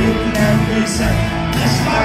you can be said.